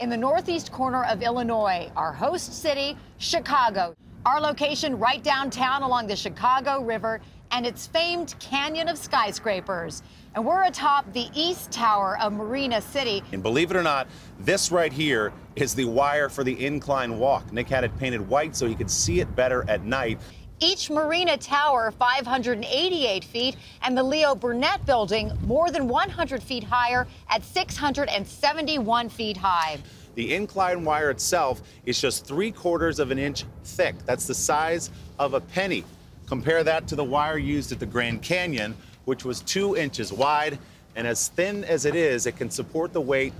in the northeast corner of Illinois, our host city, Chicago. Our location right downtown along the Chicago River and its famed canyon of skyscrapers. And we're atop the east tower of Marina City. And believe it or not, this right here is the wire for the incline walk. Nik had it painted white so he could see it better at night. Each Marina Tower 588 feet, and the Leo Burnett Building more than 100 feet higher at 671 feet high. The incline wire itself is just three quarters of an inch thick. That's the size of a penny. Compare that to the wire used at the Grand Canyon, which was two inches wide. And as thin as it is, it can support the weight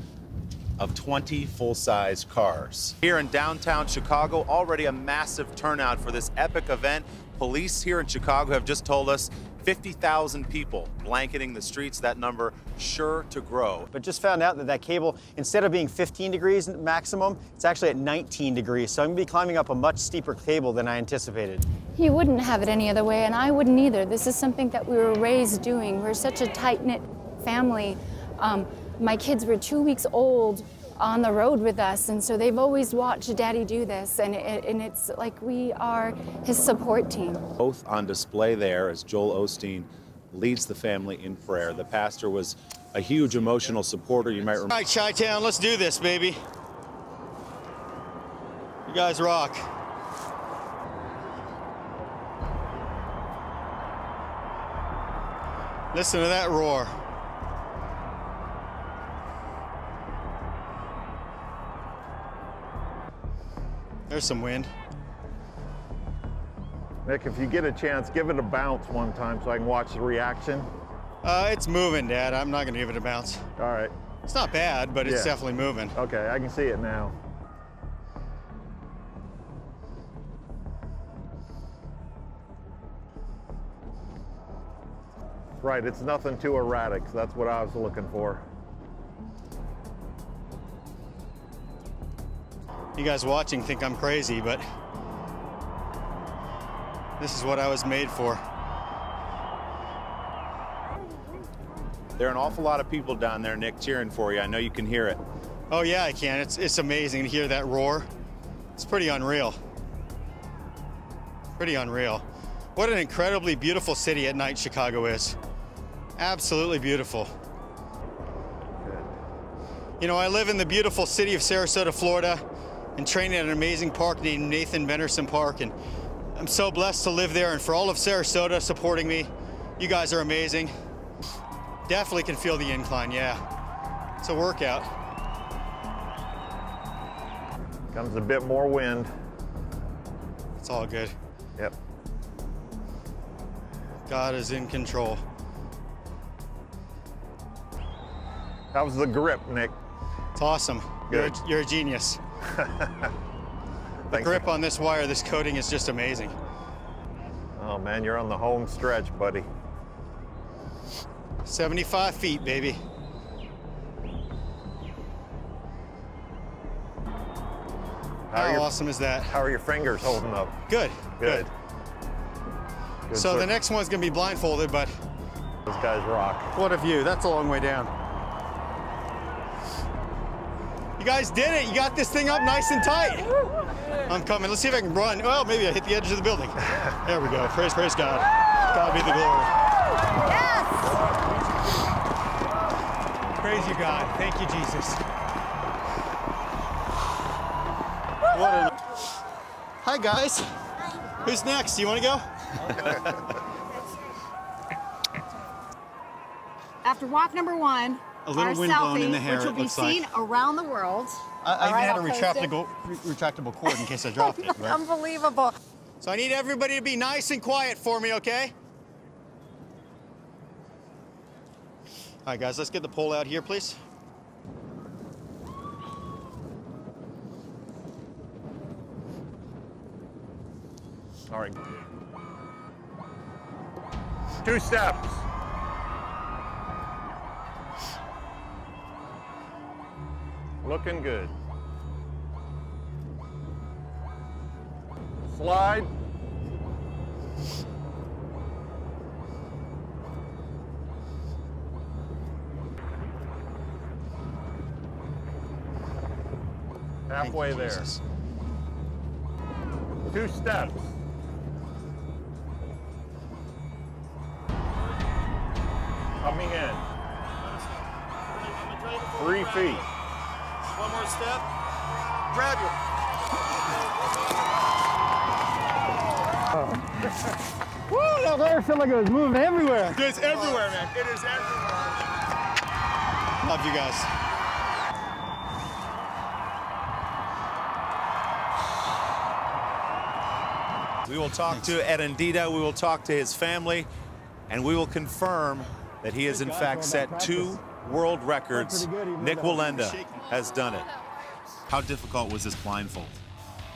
of 20 full-size cars. Here in downtown Chicago, already a massive turnout for this epic event. Police here in Chicago have just told us 50,000 people blanketing the streets. That number sure to grow. But just found out that that cable, instead of being 15 degrees maximum, it's actually at 19 degrees. So I'm gonna be climbing up a much steeper cable than I anticipated. You wouldn't have it any other way, and I wouldn't either. This is something that we were raised doing. We're such a tight-knit family. Um, my kids were two weeks old on the road with us, and so they've always watched Daddy do this, and, it, and it's like we are his support team. Both on display there as Joel Osteen leads the family in prayer. The pastor was a huge emotional supporter. You might remember. All right, Chi Town, let's do this, baby. You guys rock. Listen to that roar. There's some wind. Nik, if you get a chance, give it a bounce one time so I can watch the reaction. Uh, it's moving, Dad. I'm not gonna give it a bounce. All right. It's not bad, but it's Yeah. definitely moving. Okay, I can see it now. Right, it's nothing too erratic. So that's what I was looking for. You guys watching think I'm crazy, but this is what I was made for. There are an awful lot of people down there, Nik, cheering for you. I know you can hear it. Oh yeah, I can. It's it's amazing to hear that roar. It's pretty unreal. Pretty unreal. What an incredibly beautiful city at night Chicago is. Absolutely beautiful. You know, I live in the beautiful city of Sarasota, Florida, and training at an amazing park named Nathan Benderson Park. And I'm so blessed to live there and for all of Sarasota supporting me. You guys are amazing. Definitely can feel the incline, yeah. It's a workout. Comes a bit more wind. It's all good. Yep. God is in control. How's the grip, Nik? It's awesome. You're Good. a, you're a genius. The grip on this wire, this coating is just amazing. Oh man, you're on the home stretch, buddy. 75 feet, baby. How How your, awesome is that? how are your fingers holding up? Good. Good. Good So sir. the next one's gonna be blindfolded, but Those guys rock. what a view. That's a long way down. You guys did it. You got this thing up nice and tight. I'm coming. Let's see if I can run. Well, maybe I hit the edge of the building. There we go. Praise, praise God. God be the glory. Yes! Praise you, God. Thank you, Jesus. What an... Hi, guys. Who's next? You want to go? After walk number one, A little our wind blown in the hair, which will be looks like. seen around the world. I, I even right, had I'll a retractable, re- retractable cord in case I dropped it. Right? Unbelievable. So I need everybody to be nice and quiet for me, okay? All right, guys, let's get the pole out here, please. All right. Two steps. Looking good. Slide. Halfway there. Jesus. Two steps. Coming in. Three feet. One more step. Grab your. Woo, that water felt like it was moving everywhere. It's everywhere, man. It is everywhere. Love you guys. We will talk to Erendira, we will talk to his family, and we will confirm that he has in fact set two world records. Nik Wallenda has done it. How difficult was this blindfold?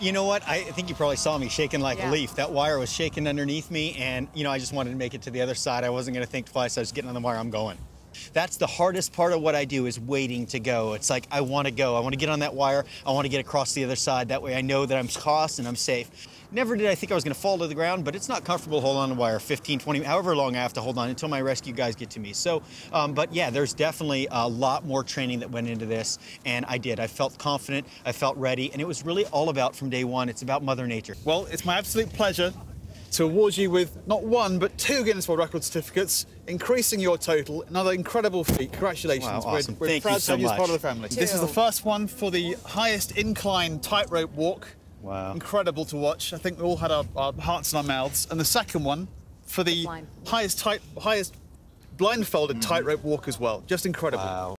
You know what? I I think you probably saw me shaking like Yeah. a leaf. That wire was shaking underneath me, and you know, I just wanted to make it to the other side. I wasn't going to think twice. I was getting on the wire. I'm going. That's the hardest part of what I do is waiting to go. It's like I want to go. I want to get on that wire. I want to get across the other side. That way, I know that I'm crossed and I'm safe. Never did I think I was going to fall to the ground, but it's not comfortable holding on the wire 15, 20, however long I have to hold on until my rescue guys get to me. So, um, but yeah, there's definitely a lot more training that went into this, and I did. I felt confident, I felt ready, and it was really all about from day one. It's about Mother Nature. Well, it's my absolute pleasure to award you with not one, but two Guinness World Record certificates, increasing your total. Another incredible feat. Congratulations. Wow, We're- We're, Thank proud you to have you as part of the family. This is the first one for the highest incline tightrope walk. Wow. Incredible to watch. I think we all had our, our hearts in our mouths. And the second one for the blind. highest tight, highest blindfolded mm-hmm. tightrope walk as well. Just incredible. Wow.